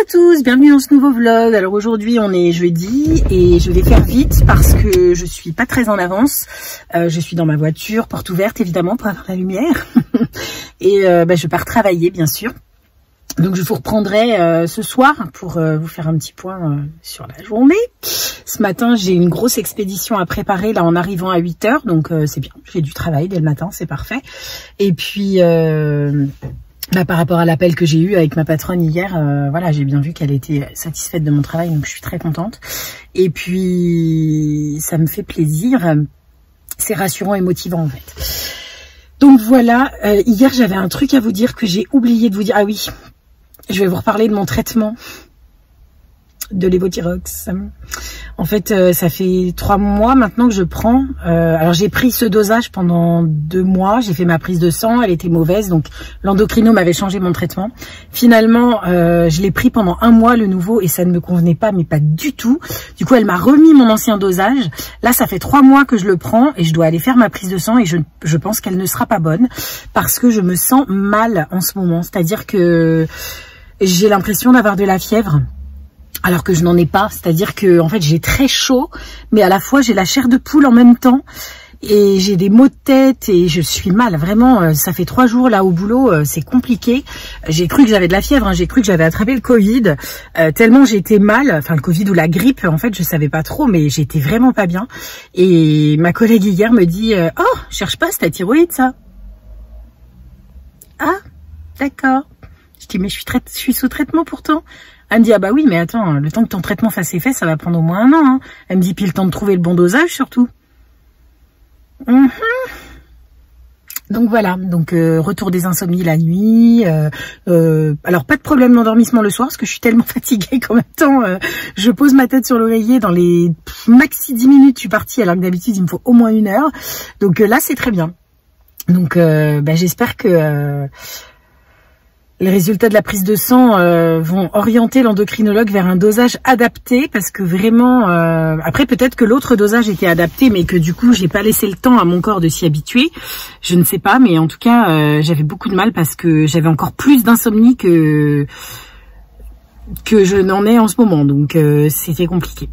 à tous, bienvenue dans ce nouveau vlog. Alors aujourd'hui on est jeudi et je vais faire vite parce que je suis pas très en avance. Euh, je suis dans ma voiture, porte ouverte évidemment pour avoir la lumière. et euh, bah, je pars travailler bien sûr. Donc je vous reprendrai euh, ce soir pour vous faire un petit point sur la journée. Ce matin j'ai une grosse expédition à préparer là en arrivant à 8 heures, donc c'est bien. J'ai du travail dès le matin, c'est parfait. Et puis bah, par rapport à l'appel que j'ai eu avec ma patronne hier, euh, voilà, j'ai bien vu qu'elle était satisfaite de mon travail, donc je suis très contente. Et puis, ça me fait plaisir. C'est rassurant et motivant en fait. Donc voilà, euh, hier j'avais un truc à vous dire que j'ai oublié de vous dire. Ah oui, je vais vous reparler de mon traitement de l'évothyrox. En fait, euh, ça fait trois mois maintenant que je prends. Euh, alors j'ai pris ce dosage pendant deux mois. J'ai fait ma prise de sang, elle était mauvaise, donc l'endocrino m'avait changé mon traitement. Finalement, euh, je l'ai pris pendant un mois le nouveau et ça ne me convenait pas, mais pas du tout. Du coup, elle m'a remis mon ancien dosage. Là, ça fait trois mois que je le prends et je dois aller faire ma prise de sang et je, je pense qu'elle ne sera pas bonne parce que je me sens mal en ce moment. C'est-à-dire que j'ai l'impression d'avoir de la fièvre alors que je n'en ai pas. C'est-à-dire que en fait j'ai très chaud, mais à la fois j'ai la chair de poule en même temps et j'ai des maux de tête et je suis mal. Vraiment, euh, ça fait trois jours là au boulot, euh, c'est compliqué. J'ai cru que j'avais de la fièvre, hein. j'ai cru que j'avais attrapé le Covid, euh, tellement j'étais mal. Enfin le Covid ou la grippe, en fait je savais pas trop, mais j'étais vraiment pas bien. Et ma collègue hier me dit, oh cherche pas, c'est ta thyroïde ça. Ah d'accord. Je dis mais je suis, je suis sous traitement pourtant. Elle me dit, ah bah oui, mais attends, le temps que ton traitement fasse effet, ça va prendre au moins un an. Hein. Elle me dit, puis le temps de trouver le bon dosage surtout. Mhm. Donc voilà, donc euh, retour des insomnies la nuit. Euh, euh, alors pas de problème d'endormissement le soir parce que je suis tellement fatiguée qu'en même temps je pose ma tête sur l'oreiller dans les maxi 10 minutes je suis partie alors que d'habitude il me faut au moins une heure. Donc là c'est très bien. Donc bah, j'espère que les résultats de la prise de sang euh, vont orienter l'endocrinologue vers un dosage adapté parce que vraiment euh, après peut-être que l'autre dosage était adapté mais que du coup j'ai pas laissé le temps à mon corps de s'y habituer. Je ne sais pas mais en tout cas euh, j'avais beaucoup de mal parce que j'avais encore plus d'insomnie que que je n'en ai en ce moment. Donc c'était compliqué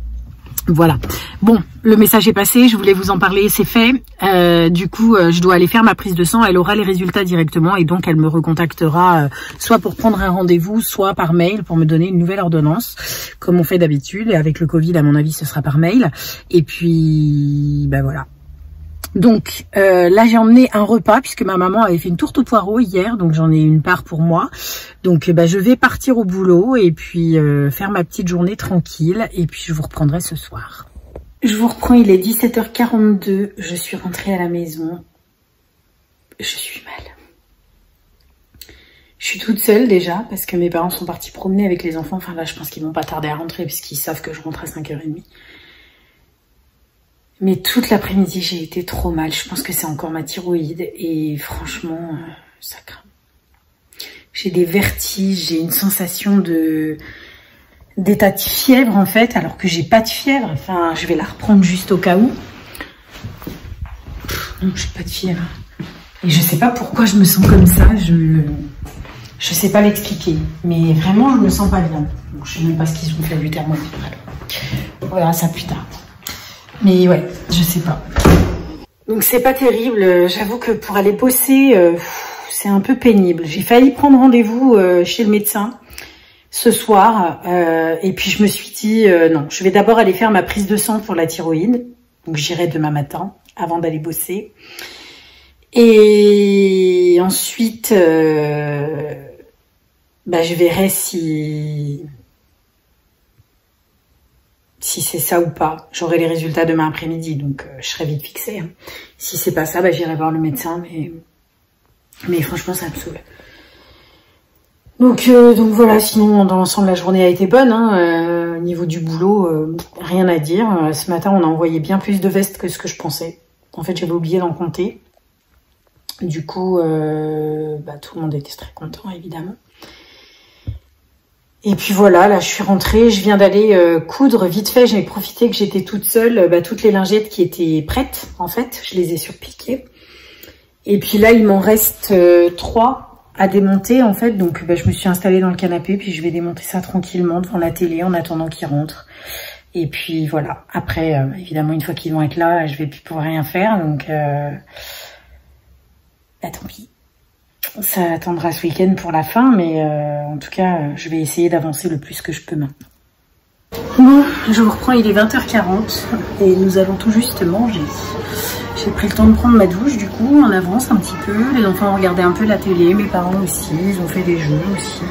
voilà. Bon, le message est passé, je voulais vous en parler, c'est fait. Euh, du coup, euh, je dois aller faire ma prise de sang, elle aura les résultats directement et donc elle me recontactera euh, soit pour prendre un rendez-vous, soit par mail pour me donner une nouvelle ordonnance, comme on fait d'habitude. Et avec le Covid, à mon avis, ce sera par mail. Et puis, ben voilà. Donc euh, là j'ai emmené un repas puisque ma maman avait fait une tourte au poireau hier, donc j'en ai une part pour moi. Donc bah, je vais partir au boulot et puis euh, faire ma petite journée tranquille et puis je vous reprendrai ce soir. Je vous reprends, il est 17h42, je suis rentrée à la maison. Je suis mal. Je suis toute seule déjà parce que mes parents sont partis promener avec les enfants. Enfin là je pense qu'ils vont pas tarder à rentrer puisqu'ils savent que je rentre à 5h30. Mais toute l'après-midi, j'ai été trop mal. Je pense que c'est encore ma thyroïde. Et franchement, euh, ça craint. J'ai des vertiges, j'ai une sensation de d'état de fièvre en fait, alors que j'ai pas de fièvre. Enfin, je vais la reprendre juste au cas où. Non, j'ai pas de fièvre. Et je sais pas pourquoi je me sens comme ça. Je je sais pas l'expliquer. Mais vraiment, je me sens pas bien. Donc, je sais même pas ce qu'ils ont fait du thermomètre. On verra ça plus tard. Mais ouais, je sais pas. Donc c'est pas terrible. J'avoue que pour aller bosser, euh, c'est un peu pénible. J'ai failli prendre rendez-vous euh, chez le médecin ce soir. Euh, et puis je me suis dit, non, je vais d'abord aller faire ma prise de sang pour la thyroïde. Donc j'irai demain matin avant d'aller bosser. Et ensuite, bah, je verrai si si c'est ça ou pas. J'aurai les résultats demain après-midi, donc euh, je serai vite fixée. Hein. Si c'est pas ça, bah, j'irai voir le médecin, mais, mais franchement, ça me saoule. Donc, euh, donc voilà, sinon, dans l'ensemble, la journée a été bonne. Hein. Euh, au niveau du boulot, rien à dire. ce matin, on a envoyé bien plus de vestes que ce que je pensais. En fait, j'avais oublié d'en compter. Du coup, bah, tout le monde était très content, évidemment. Et puis voilà, là je suis rentrée, je viens d'aller euh, coudre vite fait, j'ai profité que j'étais toute seule, euh, bah, toutes les lingettes qui étaient prêtes en fait, je les ai surpiquées. Et puis là il m'en reste euh, trois à démonter en fait. Donc bah, je me suis installée dans le canapé, puis je vais démonter ça tranquillement devant la télé en attendant qu'ils rentrent. Et puis voilà. Après, évidemment, une fois qu'ils vont être là, je vais plus pouvoir rien faire. Donc, bah, tant pis. Ça attendra ce week-end pour la fin, mais euh, en tout cas, je vais essayer d'avancer le plus que je peux maintenant. Bon, je vous reprends, il est 20h40 et nous allons tout juste manger. J'ai pris le temps de prendre ma douche, du coup, on avance un petit peu. Les enfants ont regardé un peu la télé, mes parents aussi, ils ont fait des jeux aussi.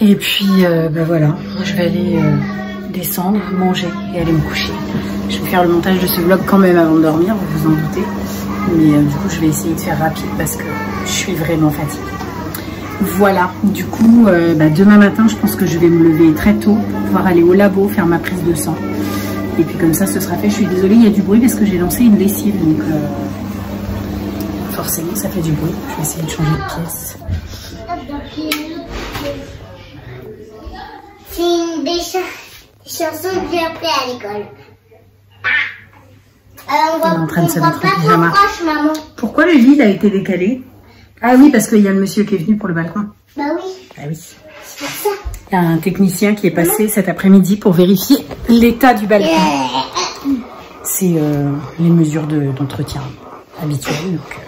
Et puis, euh, ben voilà, je vais aller euh, descendre, manger et aller me coucher. Je vais faire le montage de ce vlog quand même avant de dormir, vous vous en doutez. Mais euh, du coup, je vais essayer de faire rapide parce que je suis vraiment fatiguée. Voilà, du coup, euh, bah, demain matin, je pense que je vais me lever très tôt pour pouvoir aller au labo faire ma prise de sang. Et puis comme ça, ce sera fait. Je suis désolée, il y a du bruit parce que j'ai lancé une lessive, donc euh, forcément, ça fait du bruit. Je vais essayer de changer de pièce. C'est une des, des chansons que j'ai appris à l'école. On est en train de se mettre pas pyjama. proche, maman. Pourquoi le vide a été décalé Ah oui, parce qu'il y a le monsieur qui est venu pour le balcon. Bah oui, Ah oui. c'est pour ça. Il y a un technicien qui est passé cet après-midi pour vérifier l'état du balcon. C'est euh, les mesures de- d'entretien habituelles, donc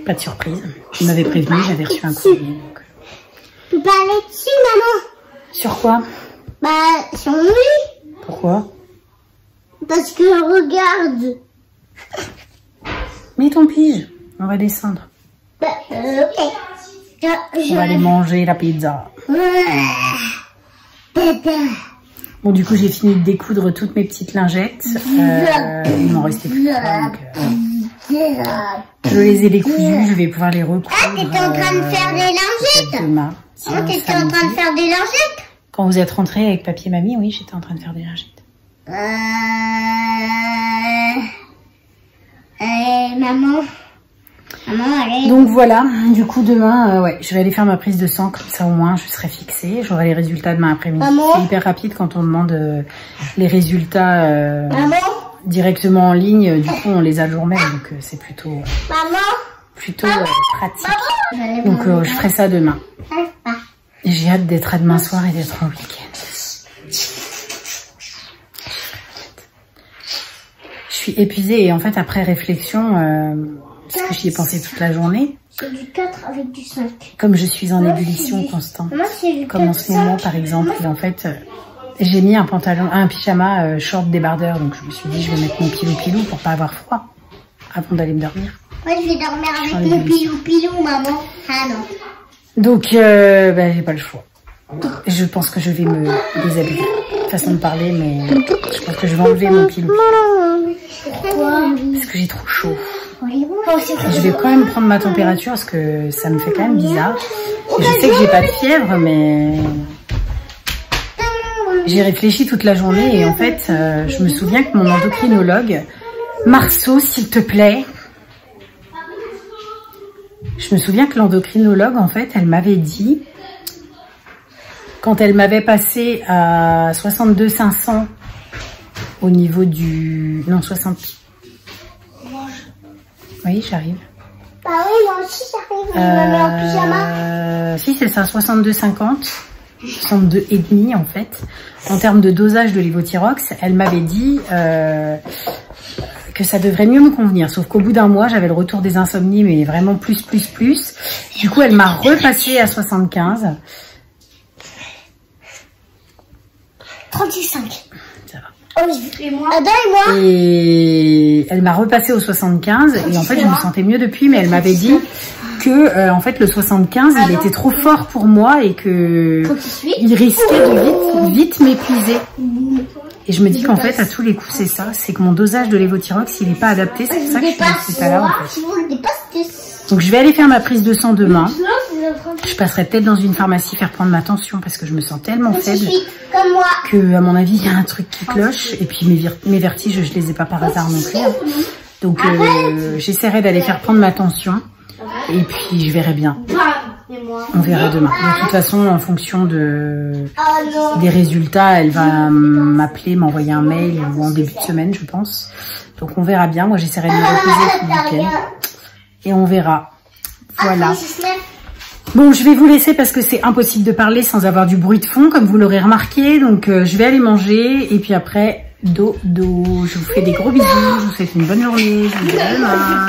euh, pas de surprise. Il m'avait prévenu, j'avais reçu un courrier. donc, euh. Tu peux aller dessus, maman Sur quoi? Bah, sur lui. Pourquoi? Parce que regarde. Mets ton pige, on va descendre. Bah, euh, ok. Je, On va aller manger la pizza. Bon, du coup, j'ai fini de découdre toutes mes petites lingettes. Euh, il m'en restait plus donc, euh, je les ai décousues, je vais pouvoir les recoudre. Ah, t'étais en train de faire des euh, lingettes demain. Ah, t'étais en train de faire des lingettes Quand vous êtes rentrés avec papier mamie, oui, j'étais en train de faire des lingettes. Euh... Euh, maman. Maman, allez. Donc voilà, du coup demain, euh, ouais, je vais aller faire ma prise de sang, comme ça au moins je serai fixée, j'aurai les résultats demain après-midi. C'est hyper rapide quand on demande euh, les résultats euh, Maman. directement en ligne, du coup on les a le jour même, donc c'est plutôt, Maman. plutôt pratique. Donc je ferai ça demain. J'ai hâte d'être à demain soir et d'être en week-end. Suis épuisée et en fait après réflexion, euh, parce que j'y ai pensé toute la journée, C'est du 4 avec du 5. comme je suis en Moi, ébullition du- constante. Moi, Comme en 4, ce moment 5. par exemple, et en fait euh, j'ai mis un pantalon, un pyjama euh, short débardeur, donc je me suis dit je vais mettre mon pilou pilou pour pas avoir froid avant d'aller me dormir. Moi, je vais dormir avec mon pilou pilou, maman. Ah non. Donc euh, bah, j'ai pas le choix. Je pense que je vais me déshabiller. Façon de parler, mais je pense que je vais enlever mon pilou Pourquoi parce que j'ai trop chaud. Je vais quand même prendre ma température parce que ça me fait quand même bizarre. Je sais que j'ai pas de fièvre, mais j'ai réfléchi toute la journée et en fait, euh, je me souviens que mon endocrinologue, Marceau, s'il te plaît, je me souviens que l'endocrinologue, en fait, elle m'avait dit, quand elle m'avait passé à 62 500 au niveau du... Non, 60... Oui, j'arrive. Bah oui, moi aussi, j'arrive. Je me mets en pyjama. Euh, si, c'est ça, 62,50. 62 et demi en fait. En termes de dosage de l'évothyrox, elle m'avait dit euh, que ça devrait mieux me convenir. Sauf qu'au bout d'un mois, j'avais le retour des insomnies, mais vraiment plus, plus, plus. Du coup, elle m'a repassé à 75. 35. Ça va. Oh. Et moi Adam et moi Et elle m'a repassé au 75 et en fait je me sentais mieux depuis mais elle m'avait dit que euh, en fait le 75 il était trop fort pour moi et que il risquait de vite vite m'épuiser. Et je me dis qu'en fait à tous les coups c'est ça, c'est que mon dosage de l'évothyrox il est pas adapté, c'est pour ça que je suis là en fait. Donc je vais aller faire ma prise de sang demain. Je passerai peut-être dans une pharmacie faire prendre ma tension parce que je me sens tellement faible suis comme moi. que à mon avis il y a un truc qui cloche et puis mes, vertiges je les ai pas par hasard non plus. hein. Donc euh, j'essaierai d'aller faire prendre ma tension et puis je verrai bien. On verra demain. De toute façon en fonction de non. des résultats, elle va m'appeler, m'envoyer un mail ou en début de semaine je pense. Donc on verra bien. Moi j'essaierai de me reposer tout le week-end et on verra. Voilà. Ah, je se lève. Bon, je vais vous laisser parce que c'est impossible de parler sans avoir du bruit de fond, comme vous l'aurez remarqué. Donc, euh, je vais aller manger et puis après, dodo. Je vous fais des gros bisous. Je vous souhaite une bonne journée. Je vous dis à demain.